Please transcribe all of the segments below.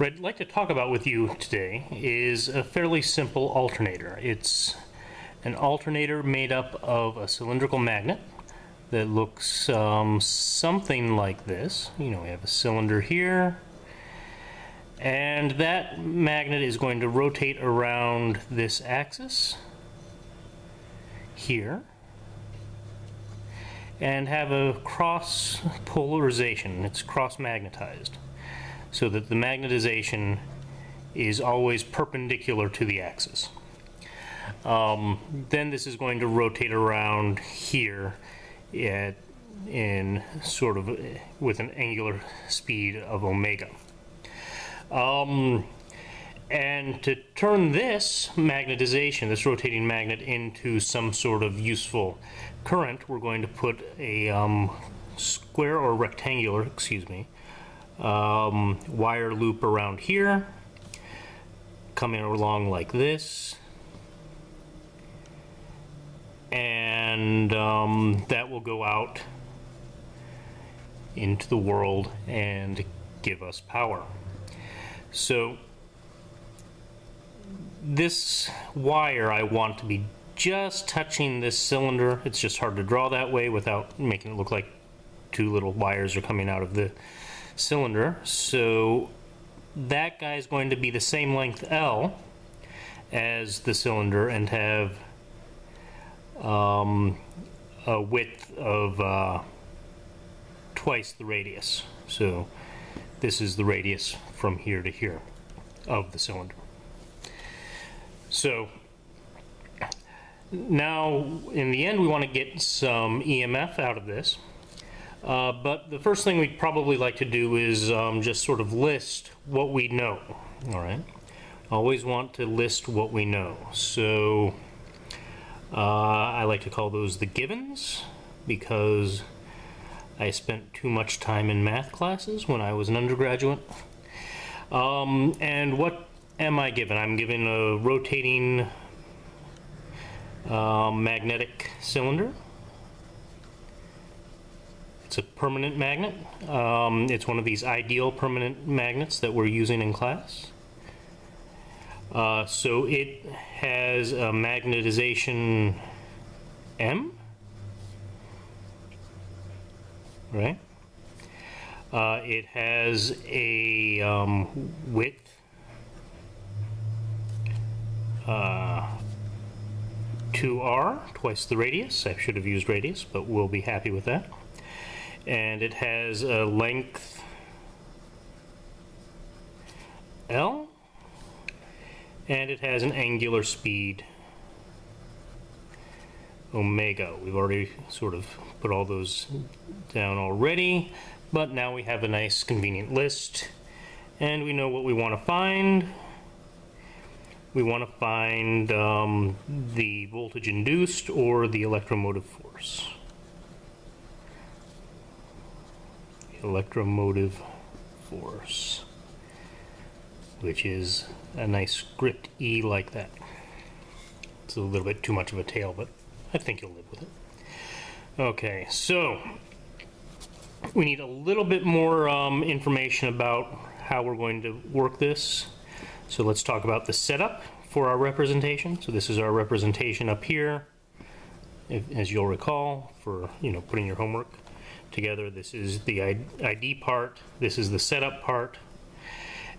What I'd like to talk about with you today is a fairly simple alternator. It's an alternator made up of a cylindrical magnet that looks um, something like this. You know, we have a cylinder here, and that magnet is going to rotate around this axis here and have a cross polarization. It's cross magnetized so that the magnetization is always perpendicular to the axis. Um, then this is going to rotate around here at, in sort of with an angular speed of omega. Um, and to turn this magnetization, this rotating magnet, into some sort of useful current, we're going to put a um, square or rectangular, excuse me, um, wire loop around here, coming along like this, and um, that will go out into the world and give us power. So this wire I want to be just touching this cylinder. It's just hard to draw that way without making it look like two little wires are coming out of the cylinder. So that guy is going to be the same length L as the cylinder and have um, a width of uh, twice the radius. So this is the radius from here to here of the cylinder. So now in the end we want to get some EMF out of this. Uh, but the first thing we'd probably like to do is um, just sort of list what we know. All right. Always want to list what we know. So uh, I like to call those the givens because I spent too much time in math classes when I was an undergraduate. Um, and what am I given? I'm given a rotating uh, magnetic cylinder it's a permanent magnet. Um, it's one of these ideal permanent magnets that we're using in class. Uh, so it has a magnetization M, right? Uh, it has a um, width uh, 2r, twice the radius. I should have used radius, but we'll be happy with that and it has a length L and it has an angular speed omega. We've already sort of put all those down already, but now we have a nice convenient list and we know what we want to find. We want to find um, the voltage induced or the electromotive force. Electromotive force, which is a nice script E like that. It's a little bit too much of a tail, but I think you'll live with it. Okay, so we need a little bit more um, information about how we're going to work this. So let's talk about the setup for our representation. So this is our representation up here, if, as you'll recall, for you know putting your homework together. This is the ID part, this is the setup part.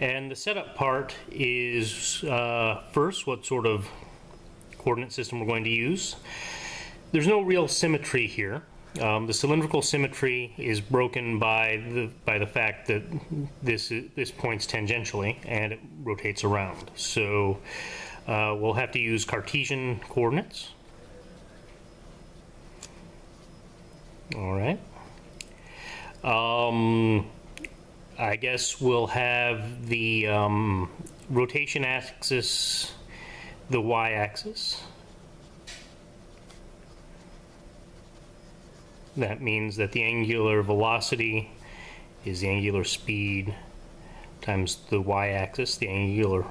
And the setup part is uh, first what sort of coordinate system we're going to use. There's no real symmetry here. Um, the cylindrical symmetry is broken by the by the fact that this this points tangentially and it rotates around. So uh, we'll have to use Cartesian coordinates. All right. Um, I guess we'll have the um, rotation axis, the y-axis. That means that the angular velocity is the angular speed times the y-axis, the angular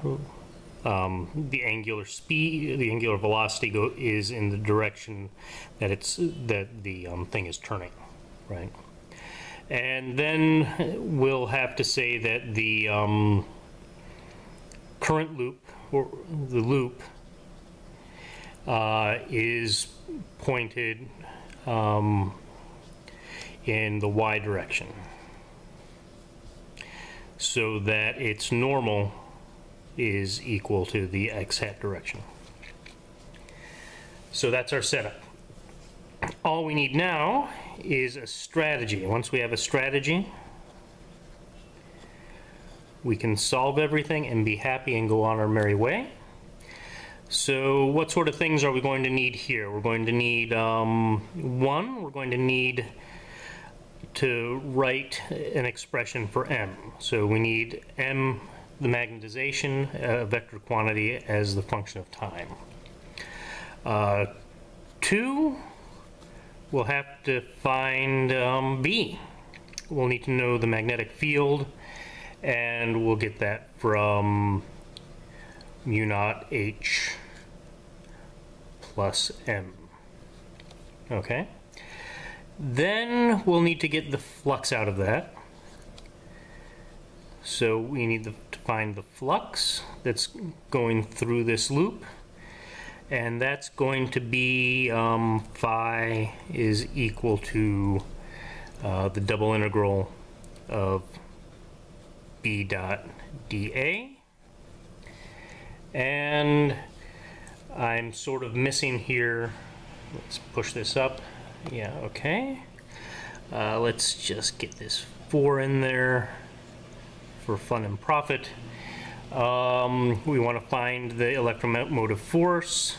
um, the angular speed, the angular velocity go, is in the direction that it's that the um, thing is turning, right? And then we'll have to say that the um, current loop, or the loop, uh, is pointed um, in the y direction. So that its normal is equal to the x hat direction. So that's our setup. All we need now is a strategy. Once we have a strategy, we can solve everything and be happy and go on our merry way. So what sort of things are we going to need here? We're going to need, um, one, we're going to need to write an expression for m. So we need m, the magnetization, a vector quantity, as the function of time. Uh, two, we'll have to find um, b. We'll need to know the magnetic field, and we'll get that from mu naught h plus m. Okay? Then we'll need to get the flux out of that. So we need to find the flux that's going through this loop. And that's going to be um, phi is equal to uh, the double integral of b dot dA. And I'm sort of missing here, let's push this up. Yeah, okay. Uh, let's just get this 4 in there for fun and profit. Um, we want to find the electromotive force,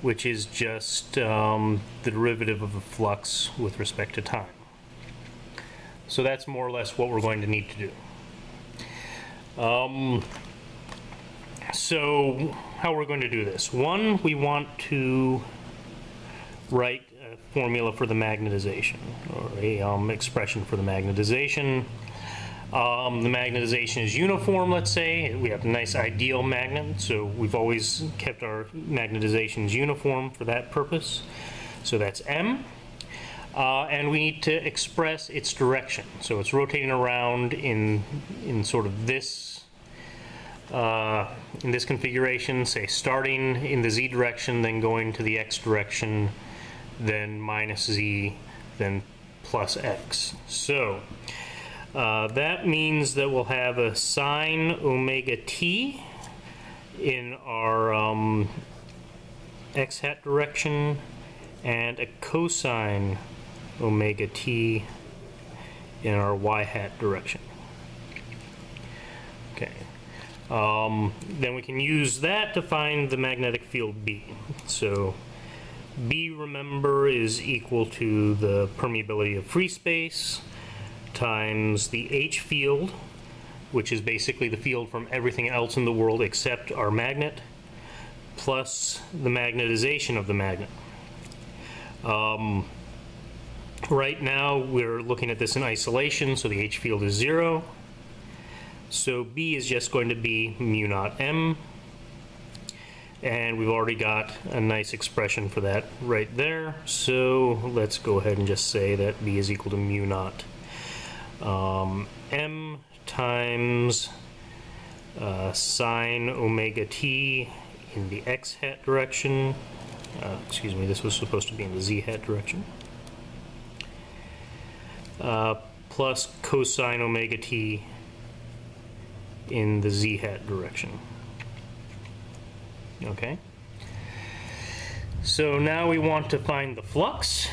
which is just um, the derivative of the flux with respect to time. So that's more or less what we're going to need to do. Um, so how we're going to do this. One, we want to write a formula for the magnetization, or a um, expression for the magnetization. Um, the magnetization is uniform, let's say. We have a nice ideal magnet, so we've always kept our magnetizations uniform for that purpose. So that's M. Uh, and we need to express its direction. So it's rotating around in, in sort of this uh, in this configuration, say starting in the z direction, then going to the x direction, then minus z, then plus x. So uh, that means that we'll have a sine omega t in our um, x hat direction and a cosine omega t in our y hat direction. Okay. Um, then we can use that to find the magnetic field B. So B, remember, is equal to the permeability of free space times the H field, which is basically the field from everything else in the world except our magnet, plus the magnetization of the magnet. Um, right now, we're looking at this in isolation, so the H field is zero. So B is just going to be mu naught M. And we've already got a nice expression for that right there. So let's go ahead and just say that B is equal to mu naught um, M times uh, sine omega t in the x hat direction. Uh, excuse me, this was supposed to be in the z hat direction. Uh, plus cosine omega t in the z hat direction. Okay. So now we want to find the flux.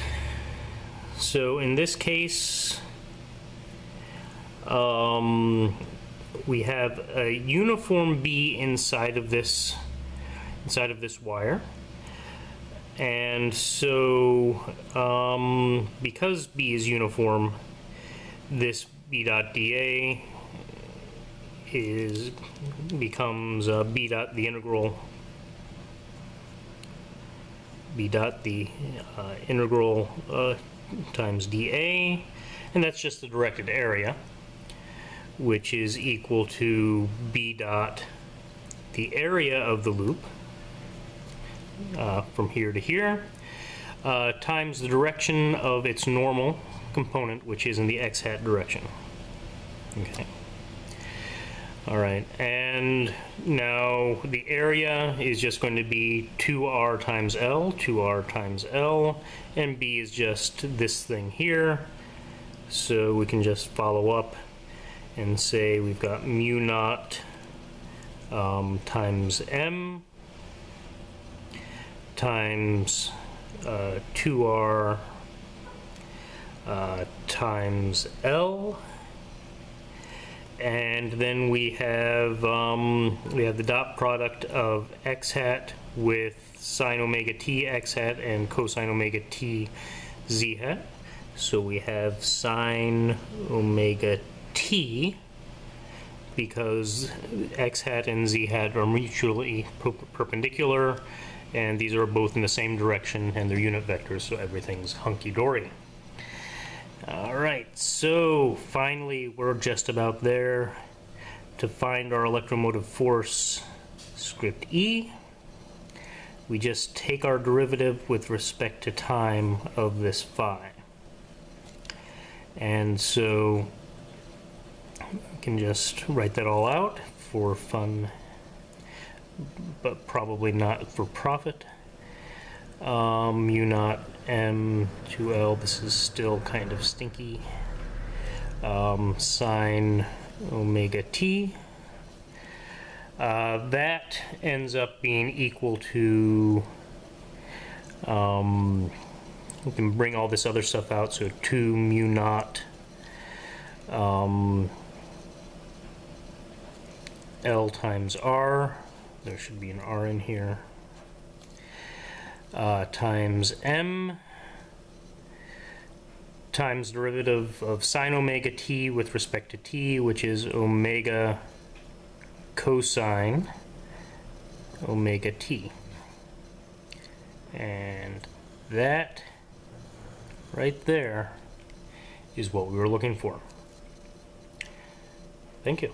So in this case, um, we have a uniform B inside of this inside of this wire. And so um, because B is uniform, this B dot dA is becomes uh, b dot the integral b dot the uh, integral uh, times dA and that's just the directed area which is equal to b dot the area of the loop uh, from here to here uh, times the direction of its normal component which is in the x hat direction. Okay. All right, and now the area is just going to be 2r times L, 2r times L, and B is just this thing here. So we can just follow up and say we've got mu naught um, times M times uh, 2r uh, times L and then we have um, we have the dot product of x hat with sine omega t x hat and cosine omega t z hat. So we have sine omega t because x hat and z hat are mutually perpendicular and these are both in the same direction and they're unit vectors so everything's hunky-dory. All right, so finally we're just about there to find our electromotive force script E. We just take our derivative with respect to time of this phi. And so we can just write that all out for fun, but probably not for profit. Um, mu naught m to l. This is still kind of stinky. Um, sine omega t. Uh, that ends up being equal to. Um, we can bring all this other stuff out. So two mu naught. Um, L times R. There should be an R in here uh, times m times derivative of sine omega t with respect to t, which is omega cosine omega t. And that right there is what we were looking for. Thank you.